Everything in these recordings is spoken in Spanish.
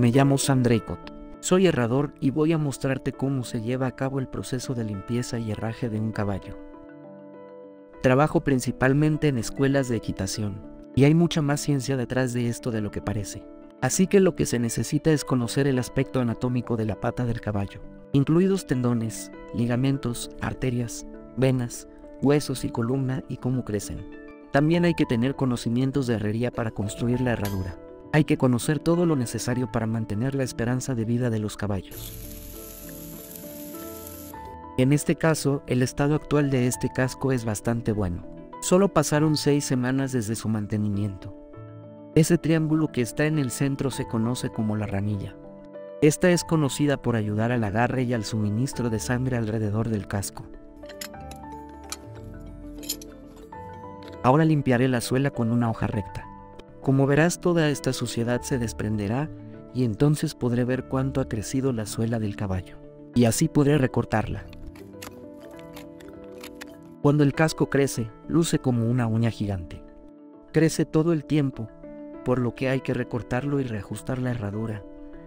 Me llamo Sam Draycott. Soy herrador y voy a mostrarte cómo se lleva a cabo el proceso de limpieza y herraje de un caballo. Trabajo principalmente en escuelas de equitación, y hay mucha más ciencia detrás de esto de lo que parece. Así que lo que se necesita es conocer el aspecto anatómico de la pata del caballo, incluidos tendones, ligamentos, arterias, venas, huesos y columna y cómo crecen. También hay que tener conocimientos de herrería para construir la herradura. Hay que conocer todo lo necesario para mantener la esperanza de vida de los caballos. En este caso, el estado actual de este casco es bastante bueno. Solo pasaron seis semanas desde su mantenimiento. Ese triángulo que está en el centro se conoce como la ranilla. Esta es conocida por ayudar al agarre y al suministro de sangre alrededor del casco. Ahora limpiaré la suela con una hoja recta. Como verás toda esta suciedad se desprenderá y entonces podré ver cuánto ha crecido la suela del caballo. Y así podré recortarla. Cuando el casco crece, luce como una uña gigante. Crece todo el tiempo, por lo que hay que recortarlo y reajustar la herradura,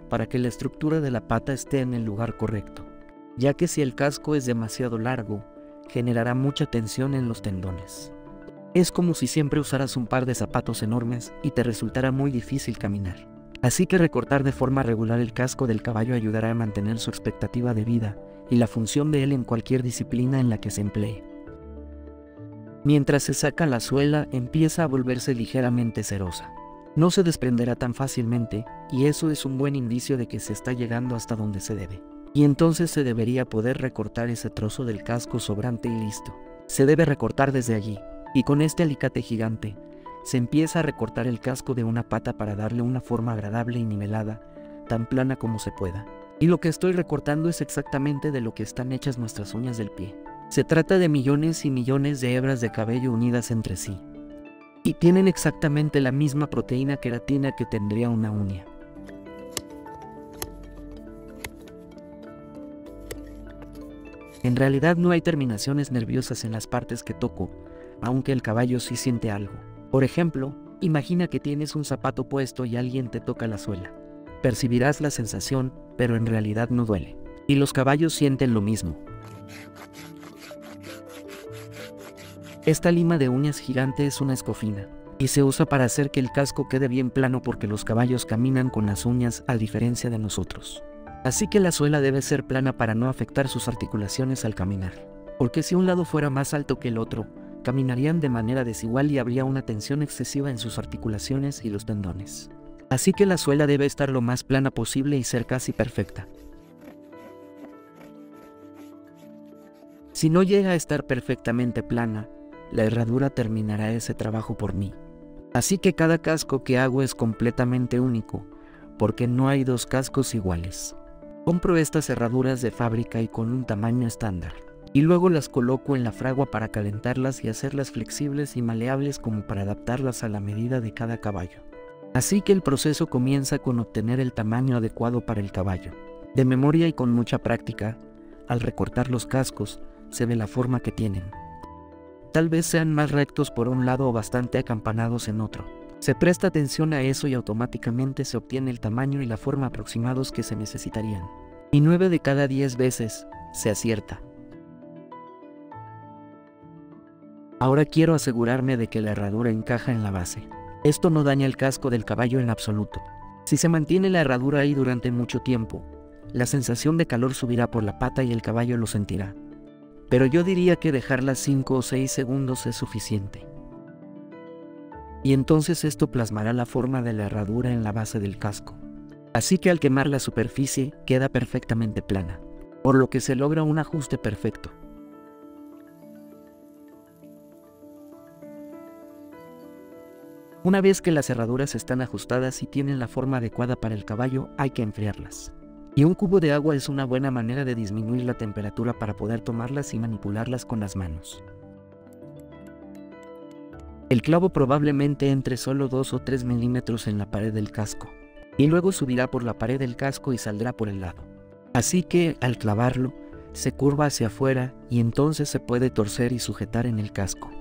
para que la estructura de la pata esté en el lugar correcto, ya que si el casco es demasiado largo, generará mucha tensión en los tendones. Es como si siempre usaras un par de zapatos enormes y te resultara muy difícil caminar. Así que recortar de forma regular el casco del caballo ayudará a mantener su expectativa de vida y la función de él en cualquier disciplina en la que se emplee. Mientras se saca la suela, empieza a volverse ligeramente cerosa. No se desprenderá tan fácilmente y eso es un buen indicio de que se está llegando hasta donde se debe. Y entonces se debería poder recortar ese trozo del casco sobrante y listo. Se debe recortar desde allí, y con este alicate gigante se empieza a recortar el casco de una pata para darle una forma agradable y nivelada, tan plana como se pueda. Y lo que estoy recortando es exactamente de lo que están hechas nuestras uñas del pie. Se trata de millones y millones de hebras de cabello unidas entre sí. Y tienen exactamente la misma proteína queratina que tendría una uña. En realidad no hay terminaciones nerviosas en las partes que toco, aunque el caballo sí siente algo. Por ejemplo, imagina que tienes un zapato puesto y alguien te toca la suela. Percibirás la sensación, pero en realidad no duele. Y los caballos sienten lo mismo. Esta lima de uñas gigante es una escofina, y se usa para hacer que el casco quede bien plano porque los caballos caminan con las uñas a diferencia de nosotros. Así que la suela debe ser plana para no afectar sus articulaciones al caminar. Porque si un lado fuera más alto que el otro, caminarían de manera desigual y habría una tensión excesiva en sus articulaciones y los tendones. Así que la suela debe estar lo más plana posible y ser casi perfecta. Si no llega a estar perfectamente plana, la herradura terminará ese trabajo por mí. Así que cada casco que hago es completamente único, porque no hay dos cascos iguales. Compro estas herraduras de fábrica y con un tamaño estándar y luego las coloco en la fragua para calentarlas y hacerlas flexibles y maleables como para adaptarlas a la medida de cada caballo. Así que el proceso comienza con obtener el tamaño adecuado para el caballo. De memoria y con mucha práctica, al recortar los cascos, se ve la forma que tienen. Tal vez sean más rectos por un lado o bastante acampanados en otro. Se presta atención a eso y automáticamente se obtiene el tamaño y la forma aproximados que se necesitarían. Y 9 de cada 10 veces se acierta. Ahora quiero asegurarme de que la herradura encaja en la base. Esto no daña el casco del caballo en absoluto. Si se mantiene la herradura ahí durante mucho tiempo, la sensación de calor subirá por la pata y el caballo lo sentirá. Pero yo diría que dejarla 5 o 6 segundos es suficiente. Y entonces esto plasmará la forma de la herradura en la base del casco. Así que al quemar la superficie queda perfectamente plana, por lo que se logra un ajuste perfecto. Una vez que las cerraduras están ajustadas y tienen la forma adecuada para el caballo, hay que enfriarlas. Y un cubo de agua es una buena manera de disminuir la temperatura para poder tomarlas y manipularlas con las manos. El clavo probablemente entre solo 2 o 3 milímetros en la pared del casco, y luego subirá por la pared del casco y saldrá por el lado. Así que, al clavarlo, se curva hacia afuera y entonces se puede torcer y sujetar en el casco.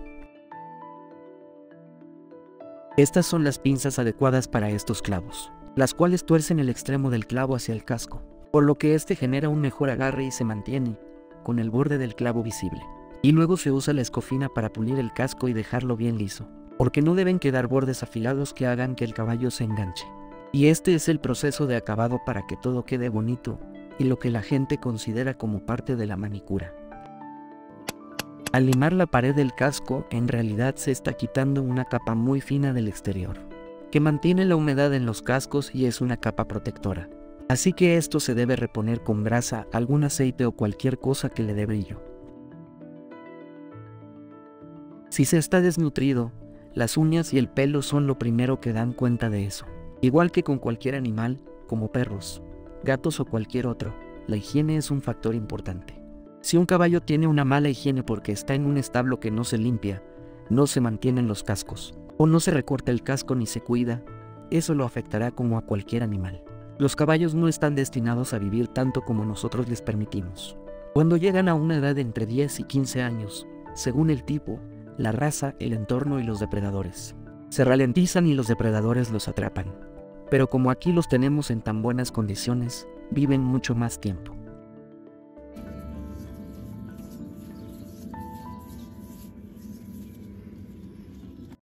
Estas son las pinzas adecuadas para estos clavos. las cuales tuercen el extremo del clavo hacia el casco, por lo que este genera un mejor agarre y se mantiene, con el borde del clavo visible. Y luego se usa la escofina para pulir el casco y dejarlo bien liso, porque no deben quedar bordes afilados que hagan que el caballo se enganche. Y este es el proceso de acabado para que todo quede bonito y lo que la gente considera como parte de la manicura. Al limar la pared del casco, en realidad se está quitando una capa muy fina del exterior, que mantiene la humedad en los cascos y es una capa protectora. Así que esto se debe reponer con grasa, algún aceite o cualquier cosa que le dé brillo. Si se está desnutrido, las uñas y el pelo son lo primero que dan cuenta de eso. Igual que con cualquier animal, como perros, gatos o cualquier otro, la higiene es un factor importante. Si un caballo tiene una mala higiene porque está en un establo que no se limpia, no se mantienen los cascos, o no se recorta el casco ni se cuida, eso lo afectará como a cualquier animal. Los caballos no están destinados a vivir tanto como nosotros les permitimos. Cuando llegan a una edad de entre 10 y 15 años, según el tipo, la raza, el entorno y los depredadores, se ralentizan y los depredadores los atrapan. Pero como aquí los tenemos en tan buenas condiciones, viven mucho más tiempo.